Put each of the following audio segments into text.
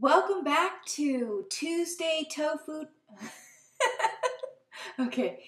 Welcome back to Tuesday Toe Food. okay.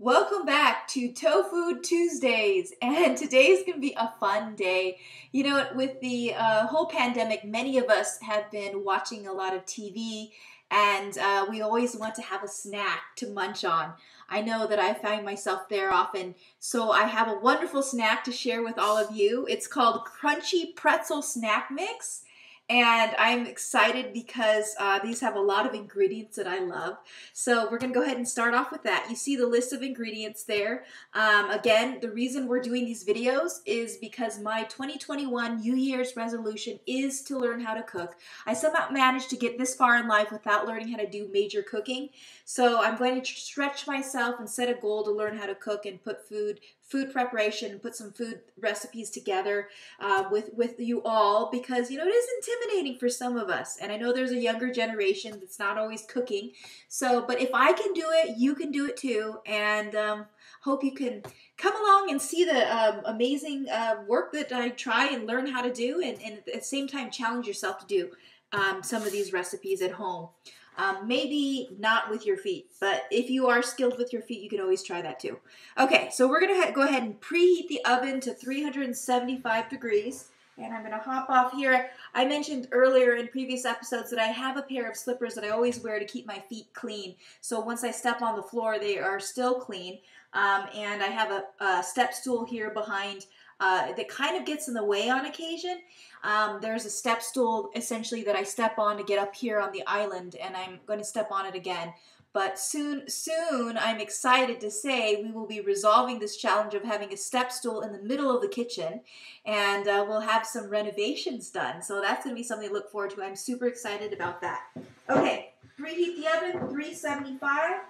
Welcome back to Toe Food Tuesdays, and today's gonna be a fun day. You know, with the uh, whole pandemic, many of us have been watching a lot of TV, and uh, we always want to have a snack to munch on. I know that I find myself there often, so I have a wonderful snack to share with all of you. It's called Crunchy Pretzel Snack Mix and I'm excited because uh, these have a lot of ingredients that I love. So we're going to go ahead and start off with that. You see the list of ingredients there. Um, again, the reason we're doing these videos is because my 2021 New Year's resolution is to learn how to cook. I somehow managed to get this far in life without learning how to do major cooking. So I'm going to stretch myself and set a goal to learn how to cook and put food food preparation, put some food recipes together uh, with with you all because you know it is intimidating for some of us, and I know there's a younger generation that's not always cooking. So, but if I can do it, you can do it too, and um, hope you can come along and see the um, amazing uh, work that I try and learn how to do, and, and, at the same time challenge yourself to do um, some of these recipes at home. Um, maybe not with your feet, but if you are skilled with your feet, you can always try that too. Okay, so we're to go ahead and preheat the oven to 375 degrees. And I'm going to hop off here. I mentioned earlier in previous episodes that I have a pair of slippers that I always wear to keep my feet clean. So once I step on the floor, they are still clean. Um, and I have a, a step stool here behind uh, that kind of gets in the way on occasion. Um, there's a step stool essentially that I step on to get up here on the island, and I'm going to step on it again. But soon, soon, I'm excited to say we will be resolving this challenge of having a step stool in the middle of the kitchen, and uh, we'll have some renovations done. So that's going to be something to look forward to. I'm super excited about that. Okay, preheat the oven 375,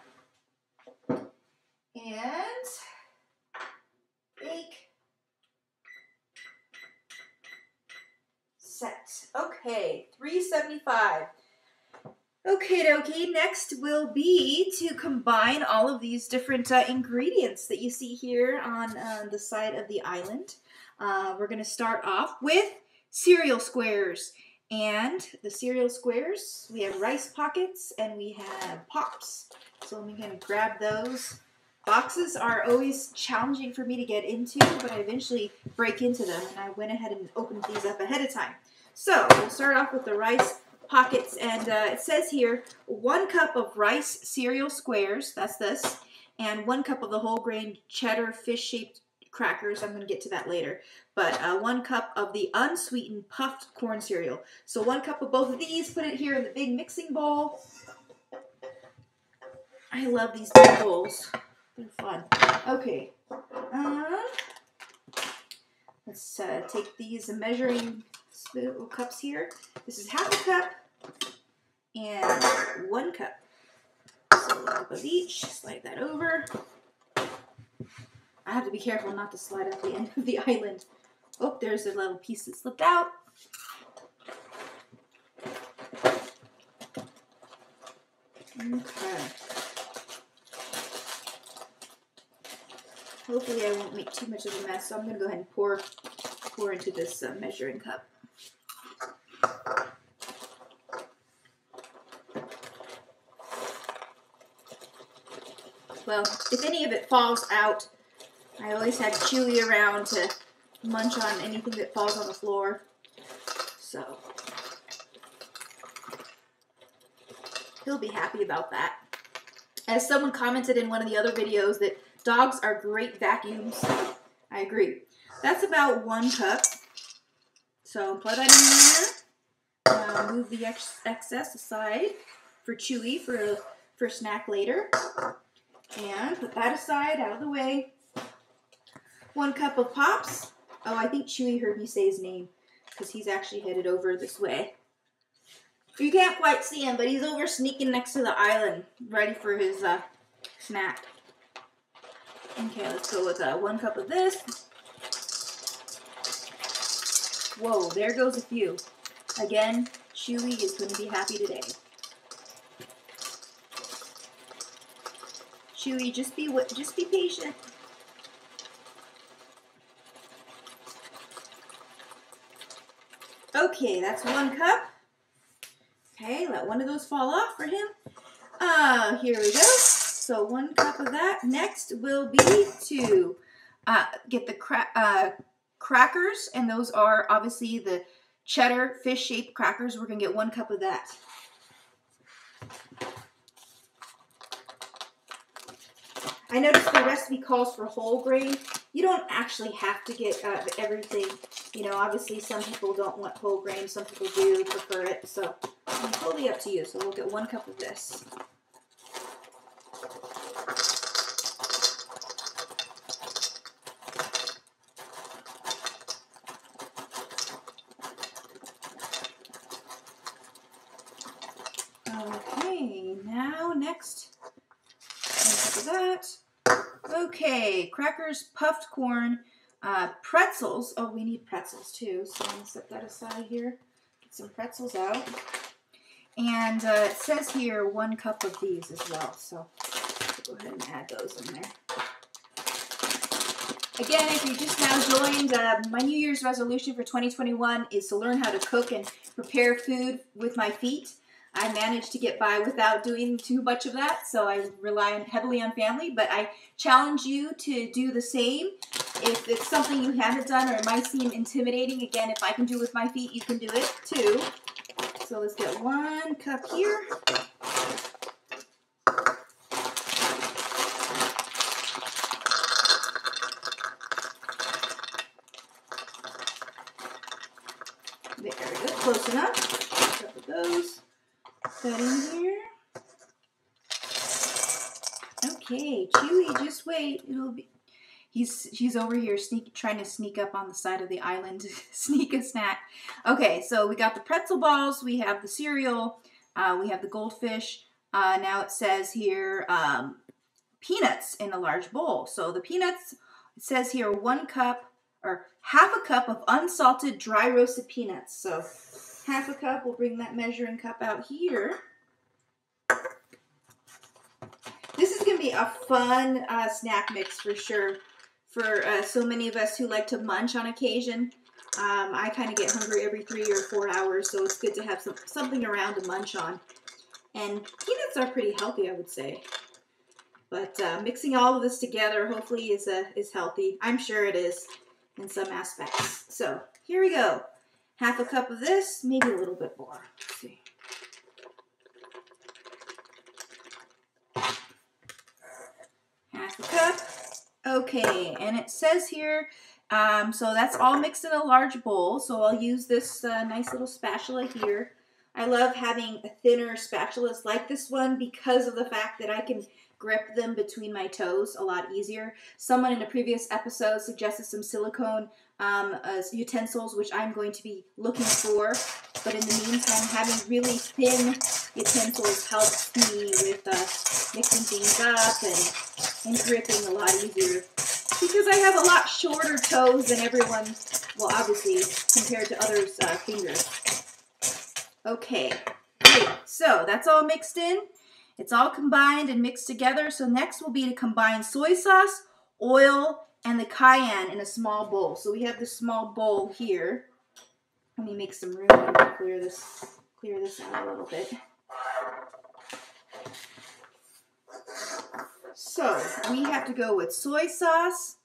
and bake set. Okay, 375. Okay, dokie. Next will be to combine all of these different uh, ingredients that you see here on uh, the side of the island. Uh, we're going to start off with cereal squares. And the cereal squares, we have rice pockets and we have pops. So let me kind of grab those. Boxes are always challenging for me to get into, but I eventually break into them, and I went ahead and opened these up ahead of time. So we'll start off with the rice pockets, and uh, it says here one cup of rice cereal squares, that's this, and one cup of the whole grain cheddar fish shaped crackers. I'm going to get to that later. But uh, one cup of the unsweetened puffed corn cereal. So one cup of both of these, put it here in the big mixing bowl. I love these big bowls. They're fun. Okay. Uh, let's uh, take these measuring spoon cups here. This is half a cup and one cup. So a cup of each. Slide that over. I have to be careful not to slide out the end of the island. Oh, there's a little piece that slipped out. Okay. Hopefully I won't make too much of a mess, so I'm going to go ahead and pour, pour into this uh, measuring cup. Well, if any of it falls out, I always have Chewy around to munch on anything that falls on the floor. So, he'll be happy about that. As someone commented in one of the other videos that Dogs are great vacuums. I agree. That's about one cup. So put that in there. Uh, move the ex excess aside for Chewy for, for snack later. And put that aside, out of the way. One cup of Pops. Oh, I think Chewy heard me say his name because he's actually headed over this way. You can't quite see him, but he's over sneaking next to the island, ready for his uh, snack. Okay, let's go with uh, one cup of this. Whoa, there goes a few. Again, Chewy is going to be happy today. Chewy, just be just be patient. Okay, that's one cup. Okay, let one of those fall off for him. Uh, here we go. So one cup of that. Next will be to uh, get the cra uh, crackers, and those are obviously the cheddar fish-shaped crackers. We're going to get one cup of that. I noticed the recipe calls for whole grain. You don't actually have to get uh, everything. You know, obviously some people don't want whole grain. Some people do prefer it. So it's totally up to you. So we'll get one cup of this. Okay, now next, one cup of that. Okay, crackers, puffed corn, uh, pretzels. Oh, we need pretzels too, so I'm going to set that aside here. Get some pretzels out. And uh, it says here one cup of these as well, so go ahead and add those in there. Again, if you just now joined, uh, my New Year's resolution for 2021 is to learn how to cook and prepare food with my feet. I managed to get by without doing too much of that, so I rely heavily on family, but I challenge you to do the same. If it's something you haven't done or it might seem intimidating, again, if I can do it with my feet, you can do it too. So let's get one cup here. There we go, close enough. A couple of those. That in here. Okay, Chewy, just wait. It'll be. He's he's over here sneak trying to sneak up on the side of the island to sneak a snack. Okay, so we got the pretzel balls. We have the cereal. Uh, we have the goldfish. Uh, now it says here um, peanuts in a large bowl. So the peanuts it says here one cup or half a cup of unsalted dry roasted peanuts. So half a cup. We'll bring that measuring cup out here. This is going to be a fun uh, snack mix for sure for uh, so many of us who like to munch on occasion. Um, I kind of get hungry every three or four hours, so it's good to have some, something around to munch on. And peanuts are pretty healthy, I would say. But uh, mixing all of this together hopefully is, uh, is healthy. I'm sure it is in some aspects. So here we go. Half a cup of this, maybe a little bit more. Let's see. Half a cup. Okay, and it says here, um, so that's all mixed in a large bowl. So I'll use this uh, nice little spatula here. I love having a thinner spatulas like this one because of the fact that I can grip them between my toes a lot easier. Someone in a previous episode suggested some silicone um, uh, utensils, which I'm going to be looking for. But in the meantime, having really thin utensils helps me with uh, mixing things up and, and gripping a lot easier. Because I have a lot shorter toes than everyone, well, obviously, compared to others' uh, fingers. Okay, so that's all mixed in. It's all combined and mixed together. So next will be to combine soy sauce, oil, and the cayenne in a small bowl. So we have this small bowl here. Let me make some room clear this, clear this out a little bit. So we have to go with soy sauce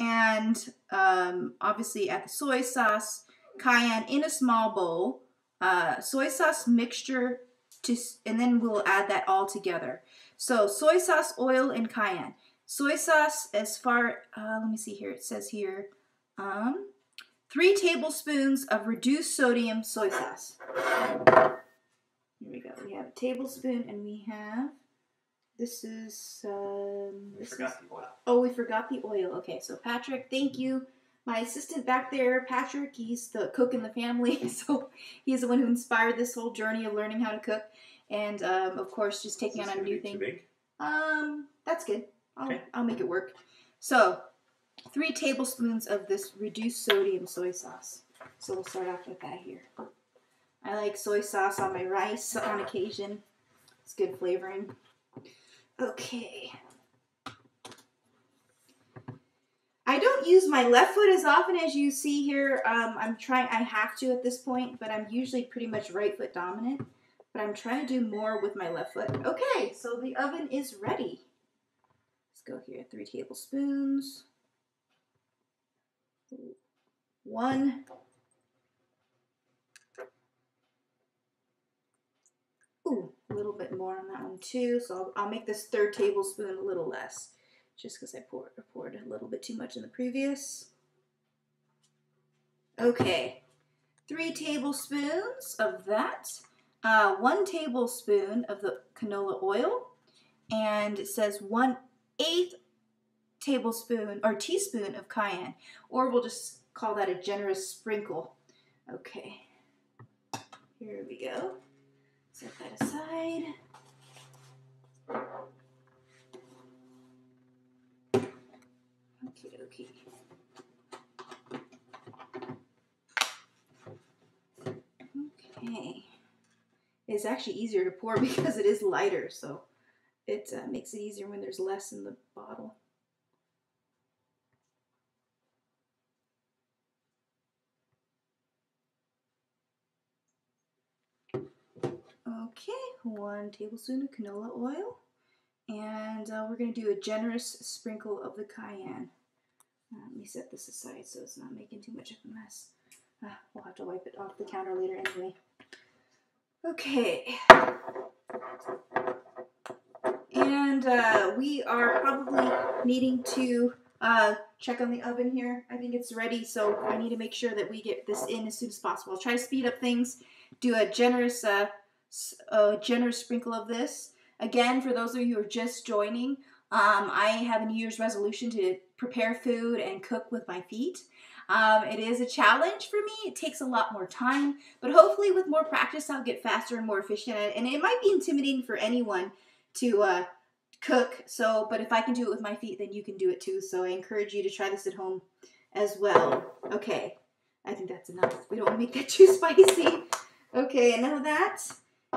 and um, obviously add the soy sauce, cayenne in a small bowl, uh, soy sauce mixture to, and then we'll add that all together. So soy sauce, oil, and cayenne. Soy sauce, as far, uh, let me see here, it says here, um, three tablespoons of reduced sodium soy sauce. Here we go. We have a tablespoon and we have, this is, um, this is, oh, we forgot the oil. Okay, so Patrick, thank you. My assistant back there, Patrick, he's the cook in the family, so he's the one who inspired this whole journey of learning how to cook. And um, of course, just taking on a new thing. Um, that's good. I'll, okay. I'll make it work. So, three tablespoons of this reduced sodium soy sauce. So we'll start off with that here. I like soy sauce on my rice on occasion. It's good flavoring. Okay. I don't use my left foot as often as you see here. Um, I'm trying, I have to at this point, but I'm usually pretty much right foot dominant. but I'm trying to do more with my left foot. Okay, so the oven is ready. Let's go here, three tablespoons. One. Ooh, a little bit more on that one too. So I'll, I'll make this third tablespoon a little less, just because I poured, poured a little bit too much in the previous. Okay, three tablespoons of that, uh, one tablespoon of the canola oil, and it says one eighth tablespoon or teaspoon of cayenne, or we'll just call that a generous sprinkle. Okay, here we go. Set that aside. Okay, okay. Okay. It's actually easier to pour because it is lighter, so it uh, makes it easier when there's less in the bottle. Okay, one tablespoon of canola oil. And uh, we're going to do a generous sprinkle of the cayenne. Uh, let me set this aside so it's not making too much of a mess. Uh, we'll have to wipe it off the counter later anyway. Okay. And uh, we are probably needing to uh, check on the oven here. I think it's ready, so I need to make sure that we get this in as soon as possible. I'll try to speed up things, do a generous, a generous sprinkle of this. Again, for those of you who are just joining, um, I have a New Year's resolution to prepare food and cook with my feet. Um, it is a challenge for me. It takes a lot more time, but hopefully with more practice, I'll get faster and more efficient. And it might be intimidating for anyone to uh, cook. So, but if I can do it with my feet, then you can do it too. So I encourage you to try this at home as well. Okay, I think that's enough. We don't want to make that too spicy. Okay, enough of that.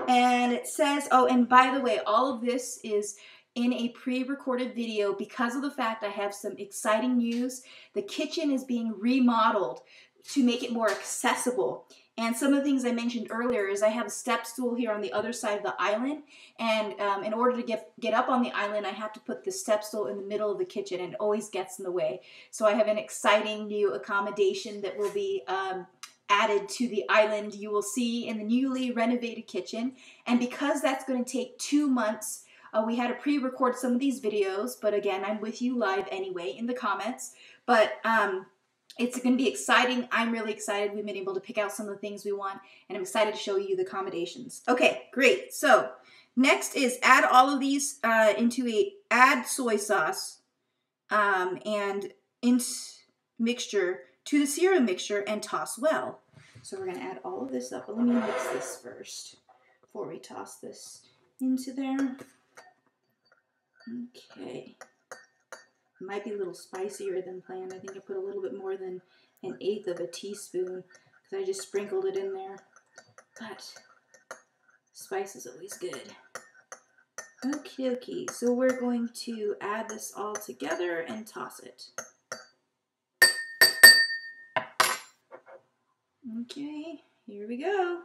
And it says, oh, and by the way, all of this is in a pre-recorded video because of the fact I have some exciting news. The kitchen is being remodeled to make it more accessible. And some of the things I mentioned earlier is I have a step stool here on the other side of the island. And um, in order to get, get up on the island, I have to put the step stool in the middle of the kitchen and it always gets in the way. So I have an exciting new accommodation that will be um, added to the island you will see in the newly renovated kitchen. And because that's going to take two months uh, we had to pre-record some of these videos, but again, I'm with you live anyway in the comments. But um, it's going to be exciting. I'm really excited. We've been able to pick out some of the things we want, and I'm excited to show you the accommodations. Okay, great. So next is add all of these uh, into a add soy sauce um, and in mixture to the cereal mixture and toss well. So we're going to add all of this up. But let me mix this first before we toss this into there. Okay. It might be a little spicier than planned. I think I put a little bit more than an eighth of a teaspoon because I just sprinkled it in there. But spice is always good. Okay, okay. So we're going to add this all together and toss it. Okay, here we go.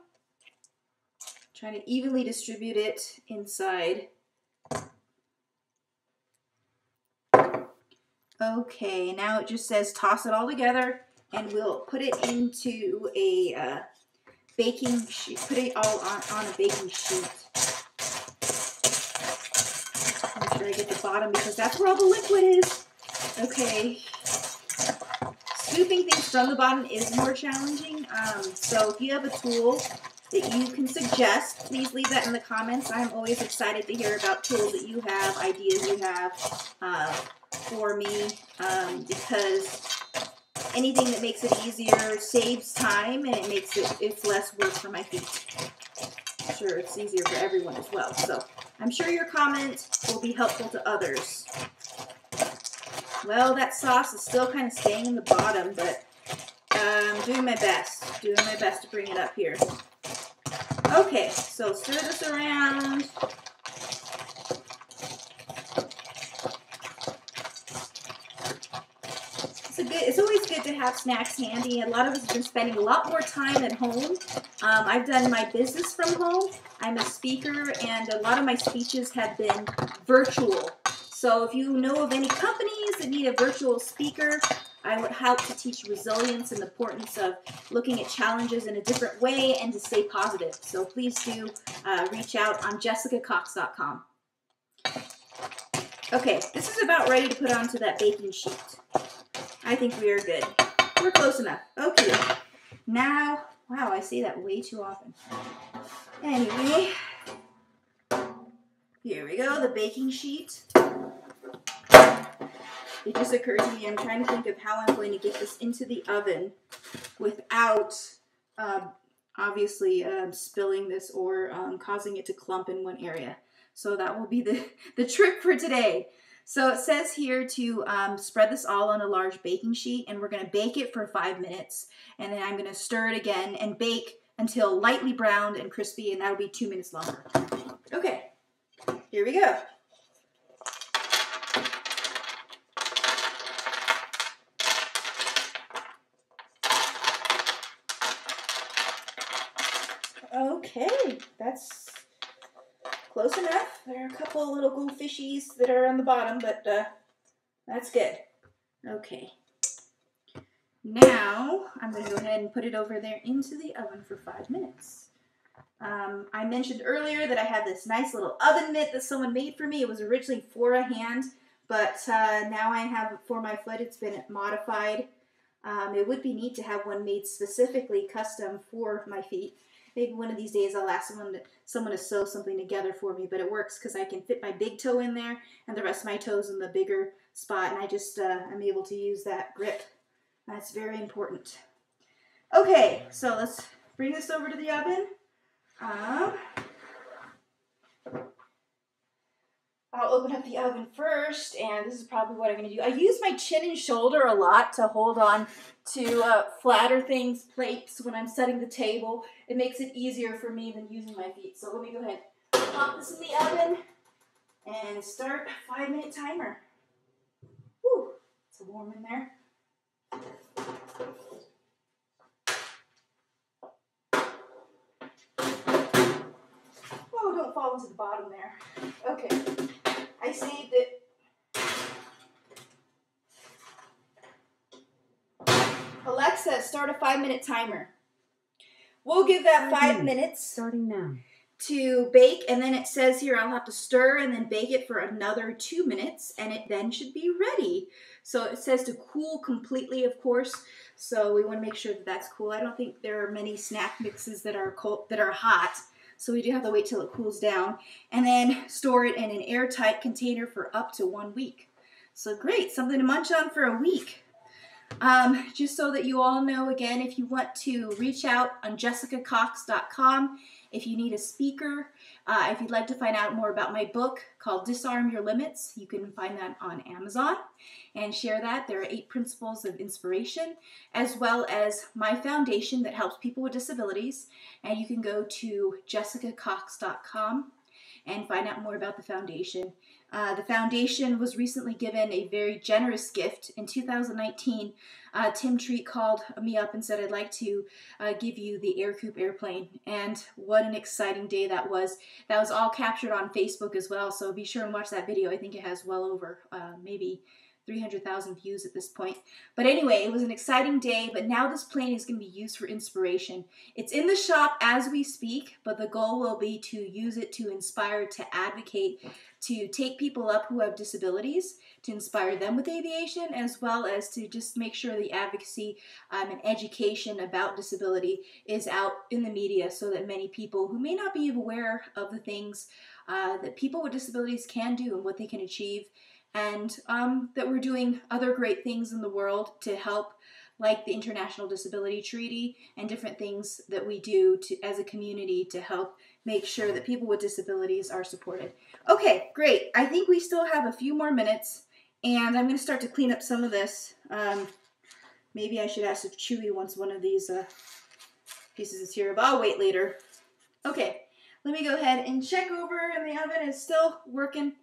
Trying to evenly distribute it inside Okay, now it just says toss it all together and we'll put it into a uh, baking sheet, put it all on, on a baking sheet. Make sure I get the bottom because that's where all the liquid is. Okay. Scooping things from the bottom is more challenging. Um, so if you have a tool that you can suggest, please leave that in the comments. I'm always excited to hear about tools that you have, ideas you have. Uh, for me um, because anything that makes it easier saves time and it makes it it's less work for my feet. I'm sure it's easier for everyone as well. So I'm sure your comment will be helpful to others. Well, that sauce is still kind of staying in the bottom, but I'm um, doing my best. Doing my best to bring it up here. Okay, so stir this around. it's a good, it's always good to have snacks handy. A lot of us have been spending a lot more time at home Um, I've done my business from home. I'm a speaker, and a lot of my speeches have been virtual. So if you know of any that need a virtual speaker, I would help to teach resilience and the importance of looking at challenges in a different way and to stay positive. So please do uh, reach out on jessicacox.com. Okay, this is about ready to put onto that baking sheet. I think we are good. We're close enough. Okay, now, wow, I say that way too often. Anyway, here we go, the baking sheet. It just occurred to me, I'm trying to think of how I'm going to get this into the oven without um, obviously um, spilling this or um, causing it to clump in one area. So that will be the, the trick for today. So it says here to um, spread this all on a large baking sheet and we're gonna bake it for five minutes. And then I'm gonna stir it again and bake until lightly browned and crispy and that'll be two minutes longer. Okay, here we go. Okay, that's close enough. There are a couple little goldfishies that are on the bottom, but uh, that's good. Okay. Now, I'm going to go ahead and put it over there into the oven for five minutes. Um, I mentioned earlier that I have this nice little oven mitt that someone made for me. It was originally for a hand, but uh, now I have it for my foot. It's been modified. Um, it would be neat to have one made specifically custom for my feet. Maybe one of these days I'll ask someone to, someone to sew something together for me, but it works because I can fit my big toe in there and the rest of my toes in the bigger spot, and I just uh, I'm able to use that grip. That's very important. Okay, so let's bring this over to the oven. Um, I'll open up the oven first, and this is probably what I'm to do. I use my chin and shoulder a lot to hold on to uh, flatter things, plates, when I'm setting the table. It makes it easier for me than using my feet. So let me go ahead, pop this in the oven, and start five minute timer. Whew, it's warm in there. Oh, don't fall into the bottom there. Okay. I saved it. Alexa, start a five minute timer. We'll give that five minutes. Starting now. To bake, and then it says here I'll have to stir and then bake it for another two minutes, and it then should be ready. So it says to cool completely, of course. So we want to make sure that that's cool. I don't think there are many snack mixes that are cold, that are hot. So we do have to wait till it cools down and then store it in an airtight container for up to one week. So great, something to munch on for a week. Um, just so that you all know, again, if you want to reach out on jessicacox.com, if you need a speaker, uh, if you'd like to find out more about my book called Disarm Your Limits, you can find that on Amazon and share that. There are eight principles of inspiration, as well as my foundation that helps people with disabilities. And you can go to jessicacox.com and find out more about the foundation. Uh, the foundation was recently given a very generous gift. In 2019, uh, Tim Treat called me up and said, I'd like to uh, give you the Ercoupe airplane. And what an exciting day that was. That was all captured on Facebook as well, so be sure and watch that video. I think it has well over uh, maybe 300,000 views at this point. But anyway, it was an exciting day, but now this plane is going to be used for inspiration. It's in the shop as we speak, but the goal will be to use it to inspire, to advocate, to take people up who have disabilities, to inspire them with aviation, as well as to just make sure the advocacy um, and education about disability is out in the media so that many people who may not be aware of the things uh, that people with disabilities can do and what they can achieve and um, that we're doing other great things in the world to help like the International Disability Treaty and different things that we do to, as a community to help make sure that people with disabilities are supported. Okay, great. I think we still have a few more minutes, and I'm going to start to clean up some of this. Um, maybe I should ask if Chewy wants one of these uh, pieces is here, but I'll wait later. Okay, let me go ahead and check over, and the oven is still working.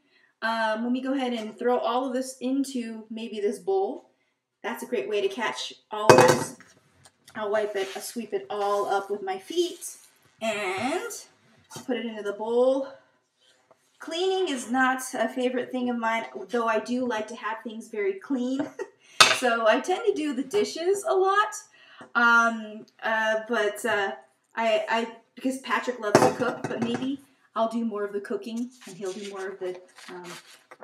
Um, let me go ahead and throw all of this into maybe this bowl. That's a great way to catch all of this I'll wipe it, I'll sweep it all up with my feet and put it into the bowl. Cleaning is not a favorite thing of mine, though I do like to have things very clean. so I tend to do the dishes a lot. Um, uh, but uh, I, I, because Patrick loves to cook, but maybe I'll do more of the cooking and he'll do more of the um,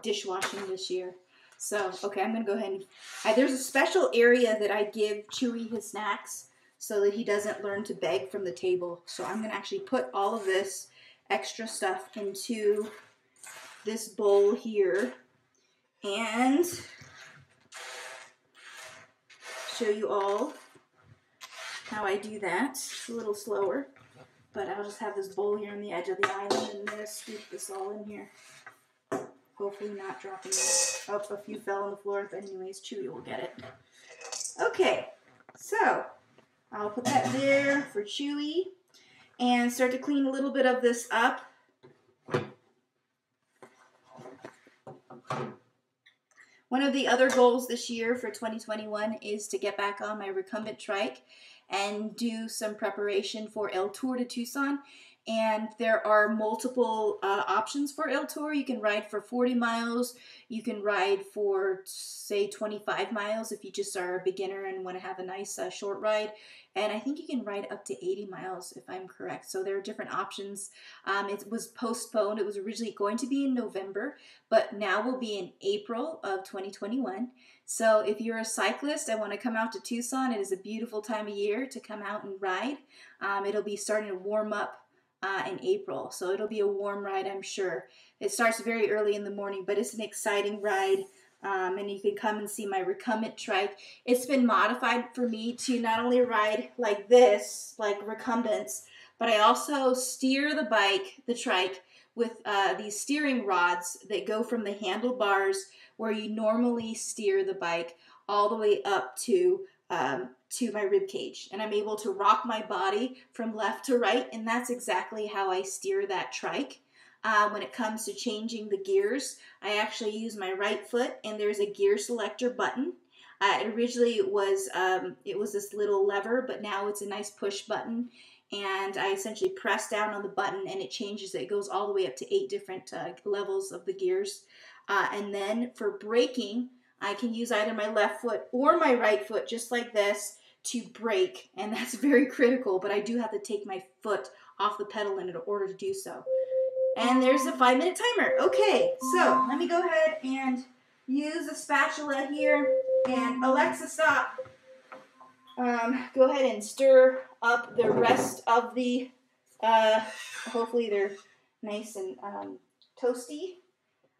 dishwashing this year. So, okay, I'm going to go ahead and... I, there's a special area that I give Chewy his snacks so that he doesn't learn to beg from the table. So I'm going to actually put all of this extra stuff into this bowl here and show you all how I do that. It's a little slower, but I'll just have this bowl here on the edge of the island and to scoop this all in here. Hopefully not dropping it. Oh, a few fell on the floor, but anyways, Chewy will get it. Okay, so I'll put that there for Chewy and start to clean a little bit of this up. One of the other goals this year for 2021 is to get back on my recumbent trike and do some preparation for El Tour de Tucson and there are multiple uh, options for El Tour. You can ride for 40 miles. You can ride for, say, 25 miles if you just are a beginner and want to have a nice uh, short ride. And I think you can ride up to 80 miles if I'm correct. So there are different options. Um, it was postponed. It was originally going to be in November, but now will be in April of 2021. So if you're a cyclist and want to come out to Tucson, it is a beautiful time of year to come out and ride. Um, it'll be starting to warm up uh, in April. So it'll be a warm ride, I'm sure. It starts very early in the morning, but it's an exciting ride. Um, and you can come and see my recumbent trike. It's been modified for me to not only ride like this, like recumbents, but I also steer the bike, the trike, with uh, these steering rods that go from the handlebars where you normally steer the bike all the way up to um, to my rib cage and I'm able to rock my body from left to right and that's exactly how I steer that trike. Uh, when it comes to changing the gears, I actually use my right foot and there's a gear selector button. Uh, it originally was um, it was this little lever, but now it's a nice push button, and I essentially press down on the button and it changes it. Goes all the way up to eight different uh, levels of the gears. Uh, and then for braking, I can use either my left foot or my right foot, just like this, to brake, and that's very critical, but I do have to take my foot off the pedal in order to do so. And there's a five minute timer. Okay, so let me go ahead and use a spatula here, and Alexa, stop. Um, go ahead and stir up the rest of the, uh, hopefully they're nice and um, toasty.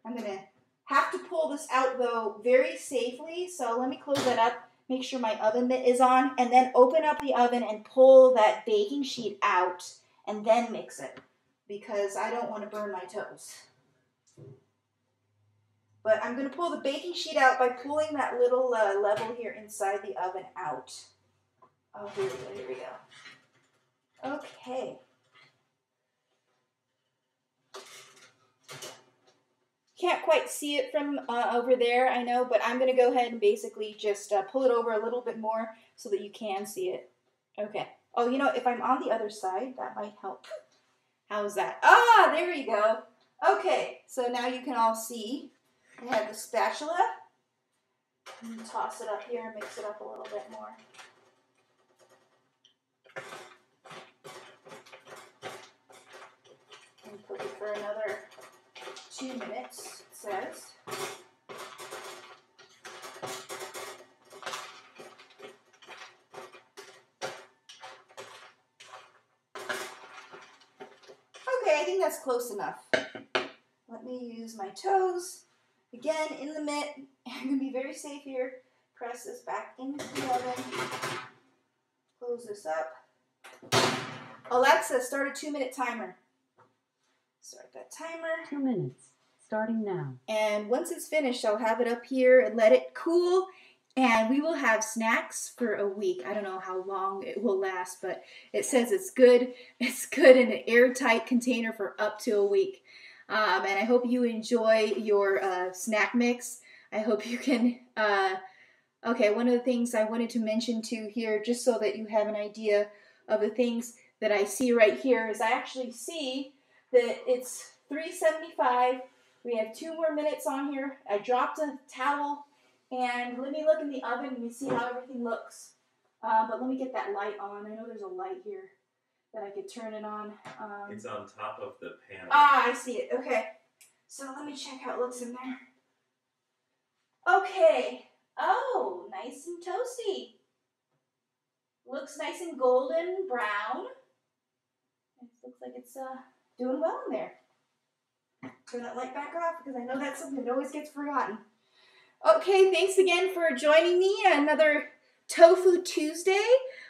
I'm to have to pull this out though very safely, so let me close that up make sure my oven mitt is on, and then open up the oven and pull that baking sheet out and then mix it because I don't want to burn my toes. But I'm going to pull the baking sheet out by pulling that little uh, level here inside the oven out. Oh, here we go, here we go. Okay. Can't quite see it from uh, over there, I know, but I'm going to go ahead and basically just uh, pull it over a little bit more so that you can see it. Okay. Oh, you know, if I'm on the other side, that might help. How's that? Ah, there you go. Okay, so now you can all see. I have the spatula. Toss it up here and mix it up a little bit more. And cook it for another two minutes, it says. Okay, I think that's close enough. Let me use my toes. Again, in the mitt. I'm going to be very safe here. Press this back into the oven. Close this up. Alexa, start a two minute timer. Start that timer. Two minutes starting now. And once it's finished, I'll have it up here and let it cool. And we will have snacks for a week. I don't know how long it will last, but it says it's good. It's good in an airtight container for up to a week. Um, and I hope you enjoy your uh, snack mix. I hope you can uh, Okay, one of the things I wanted to mention too here, just so that you have an idea of the things that I see right here, is I actually see that it's 375. We have two more minutes on here. I dropped a towel, and let me look in the oven and see how everything looks. Uh, but let me get that light on. I know there's a light here that I could turn it on. Um, It's on top of the panel. Ah, I see it. Okay. So let me check how it looks in there. Okay. Oh, nice and toasty. Looks nice and golden brown. It looks like it's uh, doing well in there. Turn that light back off because I know that's something that always gets forgotten. Okay, thanks again for joining me. Another Toe Food Tuesday.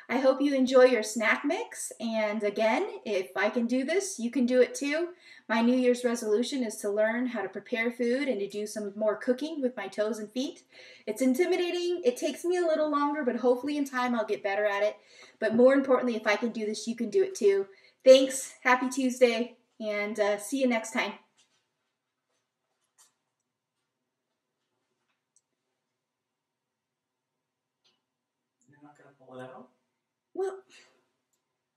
I hope you enjoy your snack mix. And again, if I can do this, you can do it too. My New Year's resolution is to learn how to prepare food and to do some more cooking with my toes and feet. It's intimidating. It takes me a little longer, but hopefully in time I'll get better at it. But more importantly, if I can do this, you can do it too. Thanks. Happy Tuesday. And uh, see you next time. You're not gonna pull it out? Well,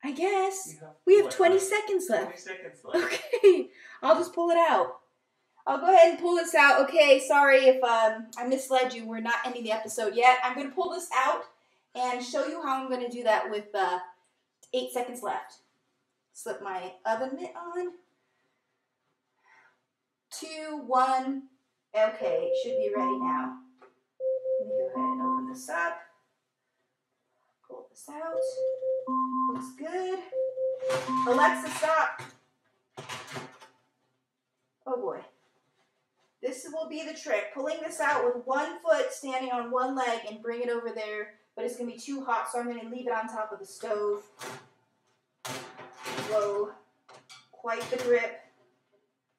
I guess. Have, We have what, 20 like seconds left. 20 seconds left. Okay, I'll just pull it out. I'll go ahead and pull this out. Okay, sorry if um, I misled you. We're not ending the episode yet. I'm going to pull this out and show you how I'm going to do that with uh, eight seconds left. Slip my oven mitt on. Two, one. Okay, it should be ready now. Let me go ahead and open this up. This out. Looks good. Alexa, stop. Oh boy. This will be the trick. Pulling this out with one foot standing on one leg and bring it over there, but it's going to be too hot, so I'm going to leave it on top of the stove. Whoa. Quite the grip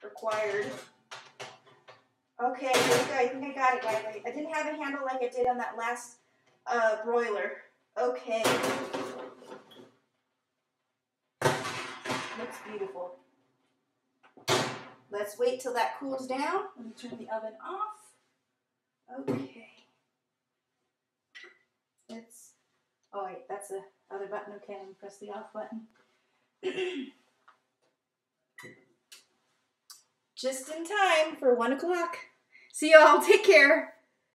required. Okay. I think I got it, guys. I- I didn't have a handle like I did on that last uh, broiler. Okay. Looks beautiful. Let's wait till that cools down. Let me turn the oven off. Okay. It's. Oh wait, that's the other button. Okay, press the off button. Just in time for one o'clock. See y'all. Take care.